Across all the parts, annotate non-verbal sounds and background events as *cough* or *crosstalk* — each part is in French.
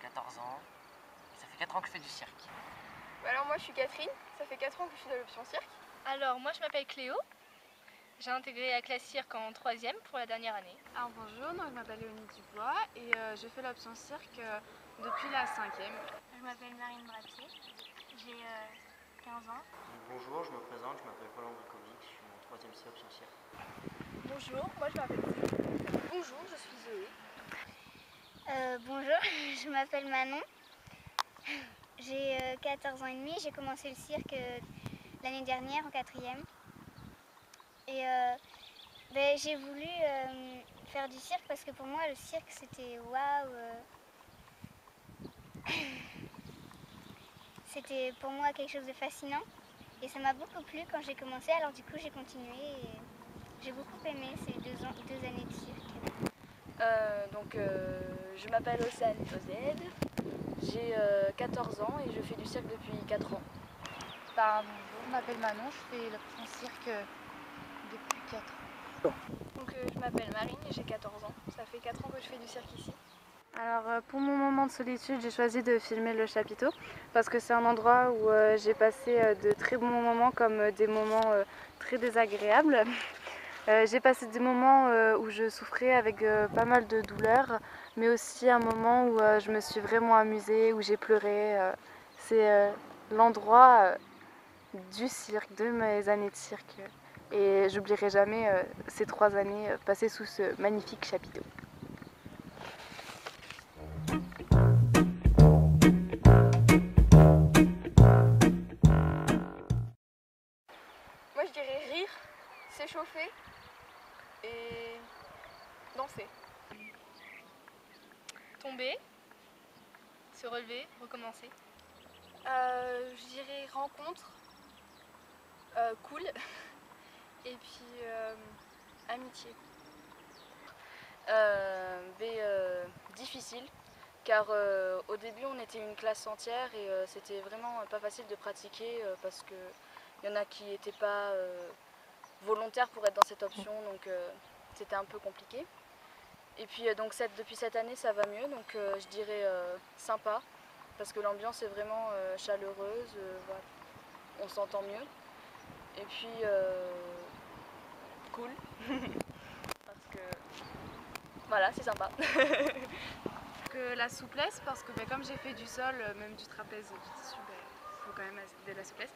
14 ans. Et ça fait 4 ans que je fais du cirque. Bah alors moi je suis Catherine, ça fait 4 ans que je suis dans l'option cirque. Alors moi je m'appelle Cléo. J'ai intégré la classe cirque en troisième pour la dernière année. Alors bonjour, donc, je m'appelle Léonie Dubois et euh, je fais l'option cirque euh, depuis la cinquième. Je m'appelle Marine Brapier, j'ai 15 ans. Bonjour, je me présente, je m'appelle Paul-André Kovic, je suis en troisième C option cirque. Bonjour, moi je m'appelle. Bonjour, je suis Zoé. Euh, bonjour, *laughs* je m'appelle Manon. J'ai 14 ans et demi, j'ai commencé le cirque l'année dernière en quatrième. Et euh, ben, j'ai voulu euh, faire du cirque parce que pour moi le cirque c'était waouh. euh. *coughs* c'était pour moi quelque chose de fascinant et ça m'a beaucoup plu quand j'ai commencé alors du coup j'ai continué et j'ai beaucoup aimé ces deux années de cirque. Euh, donc, euh, je m'appelle Océane Tozed, j'ai euh, 14 ans et je fais du cirque depuis 4 ans. Bah, bonjour, je m'appelle Manon, je fais l'option cirque euh, depuis 4 ans. Donc euh, je m'appelle Marine et j'ai 14 ans. Ça fait 4 ans que je fais du cirque ici. Alors euh, pour mon moment de solitude, j'ai choisi de filmer le chapiteau parce que c'est un endroit où euh, j'ai passé euh, de très bons moments comme euh, des moments euh, très désagréables. *laughs* Euh, j'ai passé des moments euh, où je souffrais avec euh, pas mal de douleurs, mais aussi un moment où je me suis vraiment amusée, où j'ai pleuré. c'est l'endroit du cirque, de mes années de cirque. Et j'oublierai jamais ces trois années passées sous ce magnifique chapiteau. Moi je dirais rire, s'échauffer et danser. Tomber, se relever, recommencer. Euh, je dirais rencontre, euh, cool *laughs* et puis euh, amitié. Euh, mais, euh, difficile car euh, au début on était une classe entière et euh, c'était vraiment pas facile de pratiquer euh, parce que il y en a qui n'étaient pas euh, volontaires pour être dans cette option donc euh, c'était un peu compliqué. Et puis euh, donc cette- depuis cette année ça va mieux donc euh, je dirais euh, sympa parce que l'ambiance est vraiment euh, chaleureuse, euh, voilà. on s'entend mieux. Et puis euh, cool *laughs* parce que voilà, c'est sympa. *laughs* que la souplesse parce que ben, comme j'ai fait du sol, même du trapèze, du tissu, il faut quand même de la souplesse.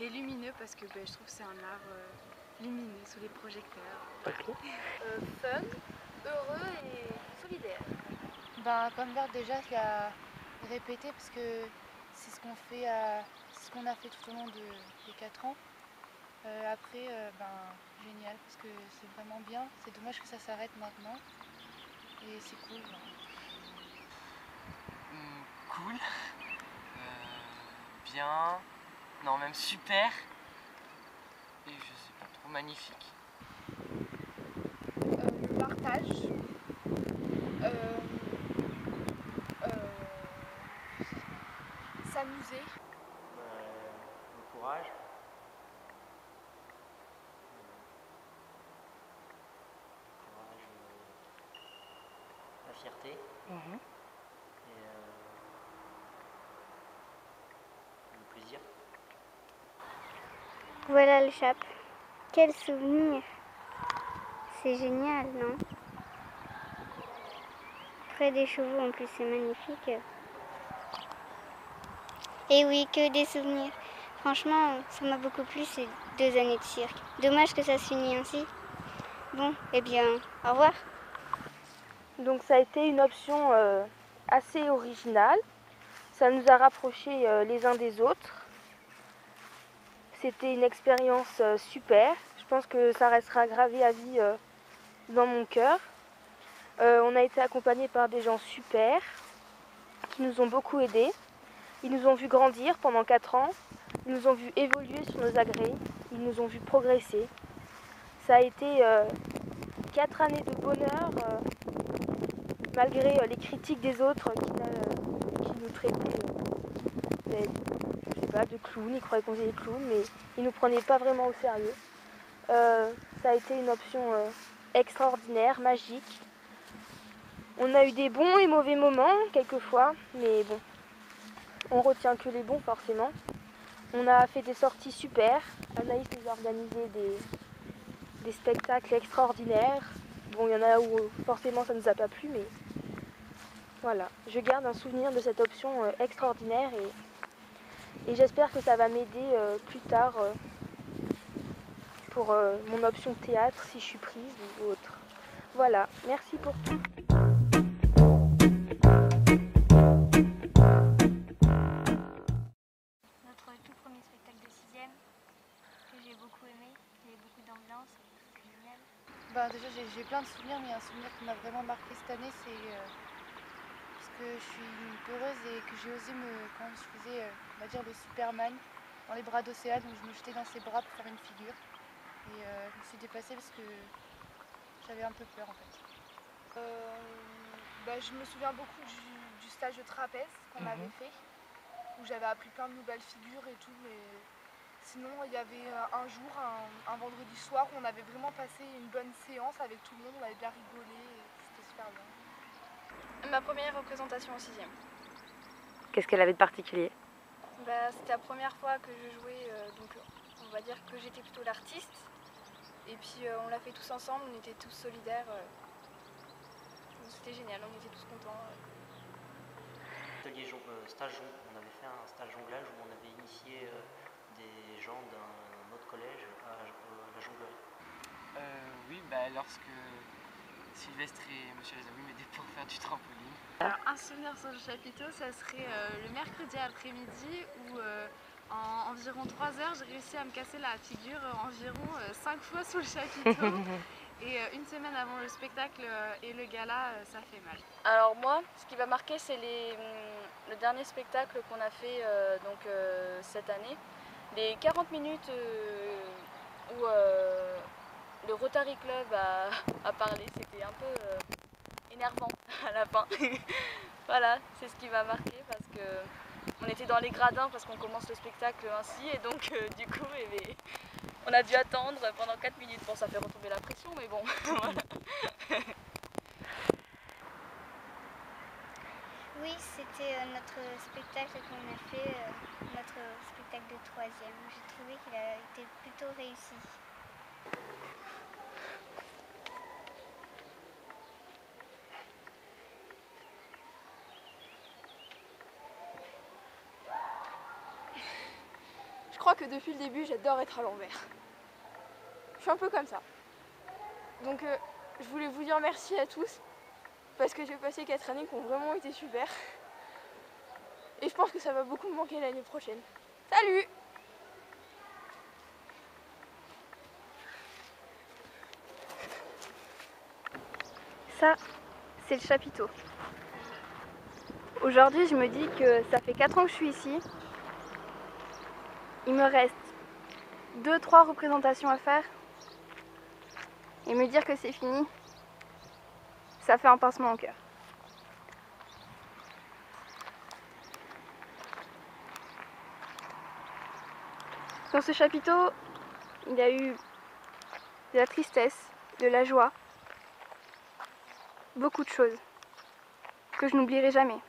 Et lumineux parce que ben, je trouve que c'est un art euh, lumineux sous les projecteurs. Euh, fun, heureux et solidaire. Ben, comme d'hab, déjà, il y a répéter parce que c'est ce qu'on fait, à- c'est ce qu'on a fait tout au long de, des 4 ans. Euh, après, euh, ben, génial parce que c'est vraiment bien. C'est dommage que ça s'arrête maintenant. Et c'est cool. ben. Hum, cool. Euh, bien. Non, même super. Et je sais pas trop, magnifique. Euh, partage. Euh, euh, S'amuser. Euh, le courage. Le courage, euh, la fierté. Et euh, le plaisir. Voilà le chap. Quel souvenir. C'est génial, non Près des chevaux en plus, c'est magnifique. Et oui, que des souvenirs. Franchement, ça m'a beaucoup plu ces deux années de cirque. Dommage que ça se finisse ainsi. Bon, eh bien, au revoir. Donc ça a été une option euh, assez originale. Ça nous a rapprochés euh, les uns des autres. C'était une expérience euh, super. Je pense que ça restera gravé à vie dans mon cœur. Euh, on a été accompagnés par des gens super qui nous ont beaucoup aidés. Ils nous ont vu grandir pendant 4 ans. Ils nous ont vu évoluer sur nos agrès. Ils nous ont vu progresser. Ça a été 4 années de bonheur. euh, malgré euh, les critiques des autres qui, nous traitaient euh, je sais pas, de clowns, ils croyaient qu'on était des clowns, mais ils nous prenaient pas vraiment au sérieux. Euh, ça a été une option euh, extraordinaire, magique. On a eu des bons et mauvais moments, quelquefois, mais bon, on retient que les bons forcément. On a fait des sorties super. Anaïs nous a organisé des, spectacles extraordinaires. Bon, il y en a où forcément ça ne nous a pas plu, mais voilà. Je garde un souvenir de cette option euh, extraordinaire et, et j'espère que ça va m'aider euh, plus tard euh, pour euh, mon option théâtre si je suis prise ou autre. Voilà, merci pour tout. Notre tout premier spectacle de 6ème que j'ai beaucoup aimé. Il y avait beaucoup d'ambiance, c'était génial. Bah, déjà, j'ai j'ai plein de souvenirs, mais un souvenir qui m'a vraiment marqué cette année, c'est euh, parce que je suis une peureuse et que j'ai osé me. Quand je faisais, euh, on va dire, le Superman dans les bras d'Océane, où je me jetais dans ses bras pour faire une figure. Et euh, je me suis dépassée parce que j'avais un peu peur en fait. Euh, bah, je me souviens beaucoup du, du stage de trapèze qu'on avait fait, où j'avais appris plein de nouvelles figures et tout, mais sinon il y avait euh, un jour, un, un vendredi soir, où on avait vraiment passé une bonne séance avec tout le monde, on avait bien rigolé, et c'était super bien. Ma première représentation en sixième. Qu'est-ce qu'elle avait de particulier? Bah, c'était la première fois que je jouais, euh, donc on va dire que j'étais plutôt l'artiste. Et puis euh, on l'a fait tous ensemble, on était tous solidaires. euh. C'était génial, on était tous contents. euh. Atelier euh, stage on avait fait un stage jonglage où on avait initié euh, des gens d'un autre collège à, à la jonglerie. Euh, oui, bah lorsque Sylvestre et Monsieur Lazaoui m'aidaient pour faire du trampoline. Alors, un souvenir sur le chapiteau, ça serait euh, le mercredi après-midi où euh, en environ 3 heures, j'ai réussi à me casser la figure euh, environ 5 fois sous le chapiteau. *laughs* Et euh, une semaine avant le spectacle euh, et le gala, euh, ça fait mal. Alors moi, ce qui va marquer, c'est hum, le dernier spectacle qu'on a fait euh, donc, euh, cette année. Les 40 minutes euh, où euh, le Rotary Club a, *laughs* a parlé, c'était un peu euh, énervant *laughs* à la fin. voilà, c'est ce qui m'a marqué parce que on était dans les gradins parce qu'on commence le spectacle ainsi et donc euh, du coup eh bien, on a dû attendre pendant 4 minutes. Bon, ça fait retomber la pression, mais bon. *laughs* Oui, c'était euh, notre spectacle qu'on a fait, euh, notre spectacle de troisième. J'ai trouvé qu'il a été plutôt réussi. Que depuis le début, j'adore être à l'envers. Je suis un peu comme ça. Donc euh, je voulais vous dire merci à tous parce que j'ai passé 4 années qui ont vraiment été super. Et je pense que ça va beaucoup me manquer l'année prochaine. Salut Ça, c'est le chapiteau. Aujourd'hui, je me dis que ça fait 4 ans que je suis ici. Il me reste 2-3 représentations à faire. Et me dire que c'est fini, ça fait un pincement au cœur. Dans ce chapiteau, il y a eu de la tristesse, de la joie, beaucoup de choses que je n'oublierai jamais.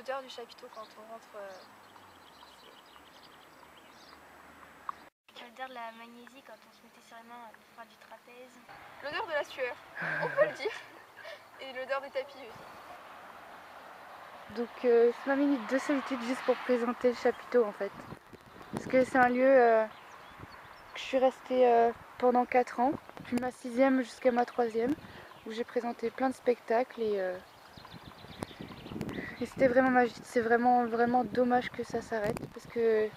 L'odeur du chapiteau quand on rentre. euh, L'odeur de la magnésie quand on se mettait sur les mains pour faire du trapèze. L'odeur de la sueur, on peut le dire. Et l'odeur des tapis aussi. Donc euh, 5 minutes de solitude juste pour présenter le chapiteau en fait. Parce que c'est un lieu euh, que je suis restée euh, pendant 4 ans, depuis ma sixième jusqu'à ma troisième, où j'ai présenté plein de spectacles et, euh, et c'était vraiment magique. C'est vraiment vraiment dommage que ça s'arrête parce que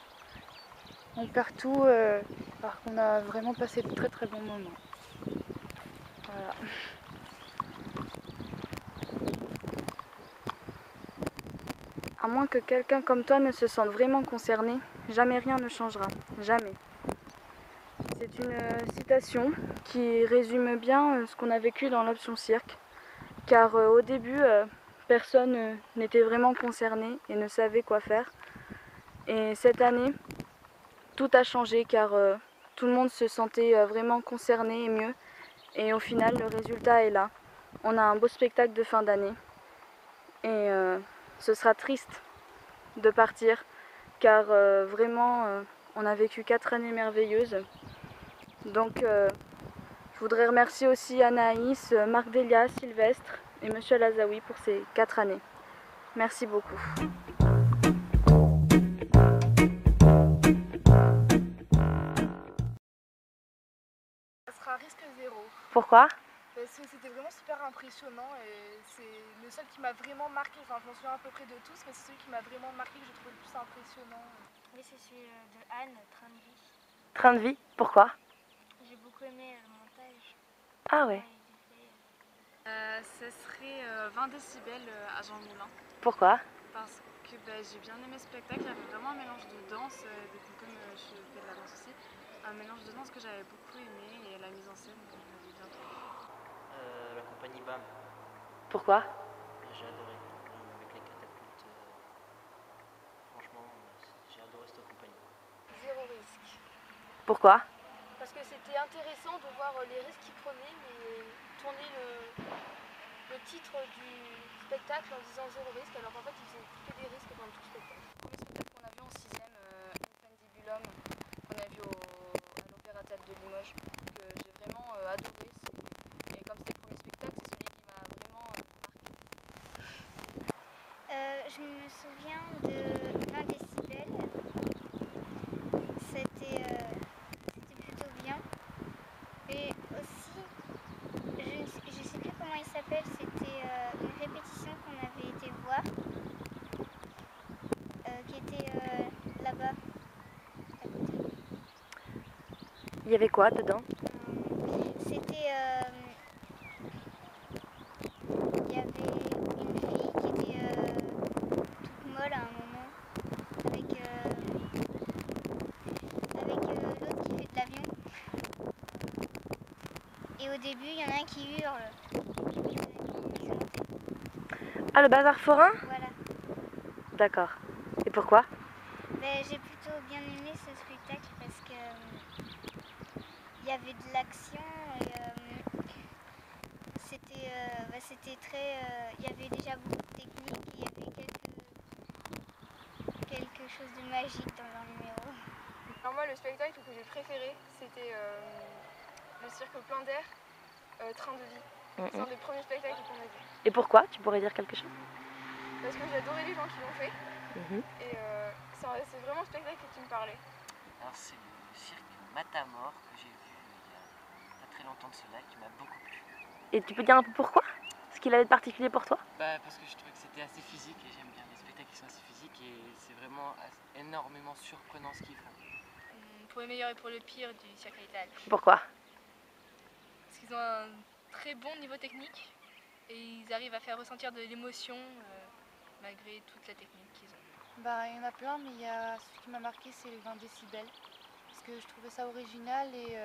on perd tout euh, alors qu'on a vraiment passé de très très bons moments. Voilà. À moins que quelqu'un comme toi ne se sente vraiment concerné, jamais rien ne changera. Jamais. C'est une euh, citation qui résume bien euh, ce qu'on a vécu dans l'option cirque. Car au début, personne n'était vraiment concerné et ne savait quoi faire. Et cette année, tout a changé car tout le monde se sentait vraiment concerné et mieux. Et au final, le résultat est là. On a un beau spectacle de fin d'année. Et ce sera triste de partir car vraiment on a vécu quatre années merveilleuses. Donc euh, je voudrais remercier aussi Anaïs, Marc Delia, Sylvestre et Monsieur Lazaoui pour ces quatre années. Merci beaucoup. Ça sera risque zéro. Pourquoi? Parce que c'était vraiment super impressionnant et c'est le seul qui m'a vraiment marqué. Enfin, je m'en souviens à peu près de tous, mais c'est celui qui m'a vraiment marqué que j'ai trouvé le plus impressionnant. Oui, c'est celui de Anne, Train de vie. Train de vie? Pourquoi? J'ai beaucoup aimé le montage. Ah ouais euh, Ce serait 20 euh, décibels euh, à Jean Moulin. Pourquoi? Parce que bah, j'ai bien aimé ce spectacle, il y avait vraiment un mélange de danse, comme je fais de la danse aussi, un mélange de danse que j'avais beaucoup aimé et la mise en scène, j'avais bien la compagnie BAM. Pourquoi? J'ai adoré, avec les catapultes. franchement, j'ai adoré cette compagnie. Zéro risque. Pourquoi? Parce que c'était intéressant de voir les risques qu'ils prenaient, mais tourner le, le, titre du spectacle en disant zéro risque, alors qu'en fait ils faisaient que des risques dans tout le spectacle. Le spectacle qu'on a vu en 6ème, euh, Infundibulum, qu'on a vu au, à l'Opéra Théâtre de Limoges, que j'ai vraiment euh, adoré. Et comme c'était le premier spectacle, c'est celui qui m'a vraiment euh, marqué. Euh, je me souviens de 20 décibels. C'était plutôt bien. Et aussi, je ne sais plus comment il s'appelle, c'était une répétition qu'on avait été voir, qui était là-bas, à côté. Il y avait quoi dedans C'était... Il y avait une fille qui était toute molle à un moment, avec, avec l'autre qui fait de l'avion. Et au début, il y en a un qui hurle. Ah, le bazar forain Voilà. D'accord. Et pourquoi Ben, J'ai plutôt bien aimé ce spectacle parce que il y avait de l'action et c'était bah, c'était très il y avait déjà beaucoup de techniques il y avait quelque, quelque chose de magique dans leur numéro. Alors moi le spectacle que j'ai préféré c'était le cirque plein d'air Train de vie. C'est un des premiers spectacles qu'on a vu. Et pourquoi Tu pourrais dire quelque chose? Parce que j'adorais les gens qui l'ont fait. Et c'est vraiment un spectacle qui me parlait. Alors c'est le cirque Matamor que j'ai vu très longtemps de cela qui m'a beaucoup plu. Et tu peux dire un peu pourquoi? Ce qu'il avait de particulier pour toi? Bah parce que je trouvais que c'était assez physique et j'aime bien les spectacles qui sont assez physiques et c'est vraiment énormément surprenant ce qu'ils font. Pour le meilleur et pour le pire du cirque Ital. Pourquoi? Parce qu'ils ont un très bon niveau technique et ils arrivent à faire ressentir de l'émotion malgré toute la technique qu'ils ont. Bah, il y en a plein, mais il y a celui qui m'a marqué, c'est les 20 décibels. Parce que je trouvais ça original et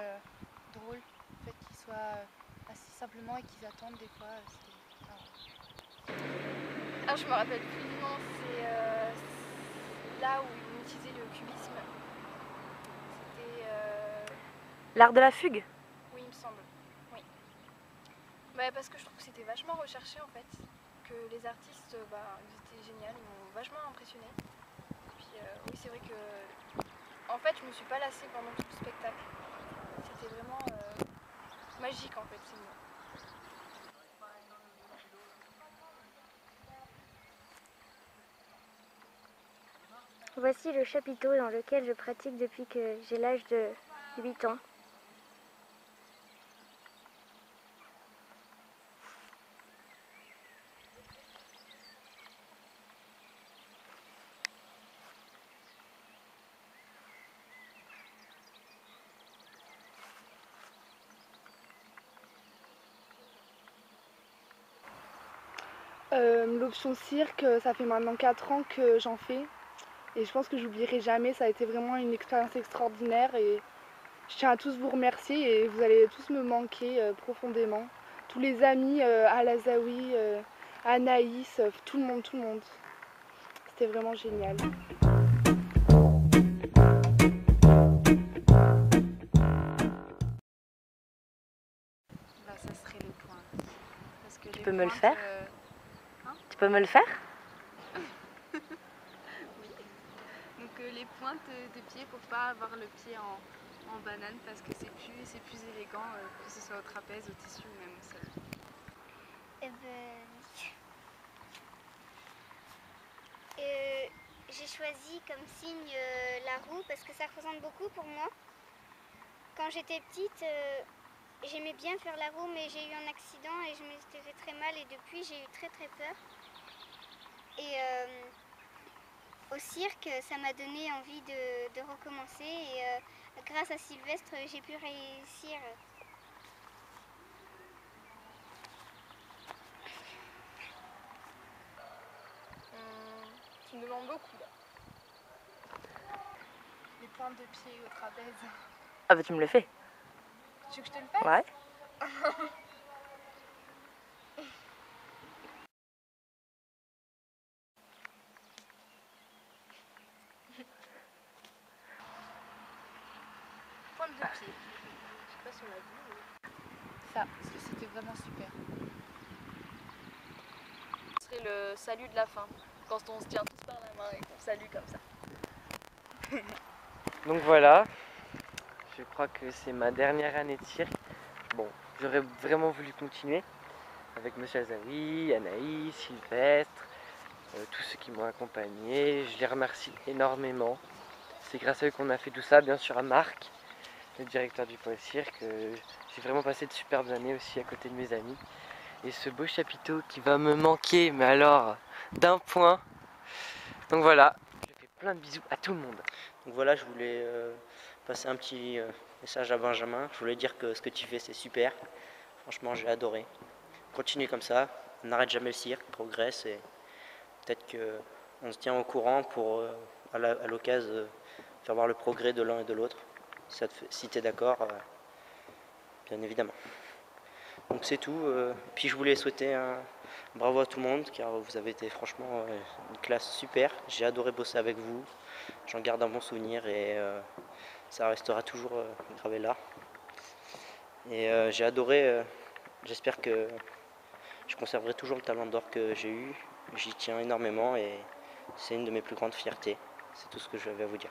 drôle, le fait qu'ils soient assis simplement et qu'ils attendent des fois. Ah, je me rappelle plus du nom, c'est là où ils utilisaient le cubisme. C'était. L'art de la fugue? Oui, il me semble. Oui. Bah, parce que je trouve que c'était vachement recherché en fait. Que les artistes, bah, ils étaient géniaux, ils m'ont vachement impressionné. Puis oui, c'est vrai que. En fait, je me suis pas lassée pendant tout le spectacle. C'était vraiment magique en fait. Voici le chapiteau dans lequel je pratique depuis que j'ai l'âge de 8 ans. L'option cirque, ça fait maintenant 4 ans que j'en fais et je pense que j'oublierai jamais, ça a été vraiment une expérience extraordinaire et je tiens à tous vous remercier et vous allez tous me manquer euh, profondément. Tous les amis euh, euh, Anaïs, euh, tout le monde, tout le monde. C'était vraiment génial. Bah, ça serait les points. Parce que Tu peux me le faire? euh, peux me le faire Donc euh, les pointes de pied pour pas avoir le pied en, en banane parce que c'est plus, c'est plus élégant euh, que ce soit au trapèze, au tissu ou même au sol. Eh ben, oui. Euh, j'ai choisi comme signe euh, la roue parce que ça représente beaucoup pour moi. Quand j'étais petite, euh, j'aimais bien faire la roue, mais j'ai eu un accident et je me suis fait très mal et depuis j'ai eu très très peur. Et euh, au cirque, ça m'a donné envie de, de recommencer et euh, grâce à Sylvestre, j'ai pu réussir. Tu me demandes beaucoup là. Les pointes de pied au trapèze. Ah bah tu me le fais. Tu veux que je te le fasse? Ouais. *laughs* Pointe de pied. Je sais pas si on l'a vu. mais- Ça, parce que c'était vraiment super. Ce serait le salut de la fin, quand on se tient tous par la main et qu'on salue comme ça. *laughs* Donc voilà, je crois que c'est ma dernière année de cirque. Bon, j'aurais vraiment voulu continuer avec Monsieur Azawi, Anaïs, Sylvestre, euh, tous ceux qui m'ont accompagné. Je les remercie énormément. C'est grâce à eux qu'on a fait tout ça, bien sûr à Marc, le directeur du pôle cirque. Euh, J'ai vraiment passé de superbes années aussi à côté de mes amis. Et ce beau chapiteau qui va me manquer, mais alors d'un point. Donc voilà, je fais plein de bisous à tout le monde. Donc voilà, je voulais euh, passer un petit euh, message à Benjamin. Je voulais dire que ce que tu fais, c'est super. Franchement, j'ai adoré. Continue comme ça, n'arrête jamais le cirque, progresse et peut-être que on se tient au courant pour, euh, à l'occasion, faire voir le progrès de l'un et de l'autre. Si, tu es d'accord, bien évidemment. Donc c'est tout. euh, puis je voulais souhaiter un bravo à tout le monde car vous avez été franchement euh, une classe super. J'ai adoré bosser avec vous. J'en garde un bon souvenir et euh, ça restera toujours gravé là. Et j'ai adoré, j'espère que je conserverai toujours le talent d'or que j'ai eu. J'y tiens énormément et c'est une de mes plus grandes fiertés. C'est tout ce que j'avais à vous dire.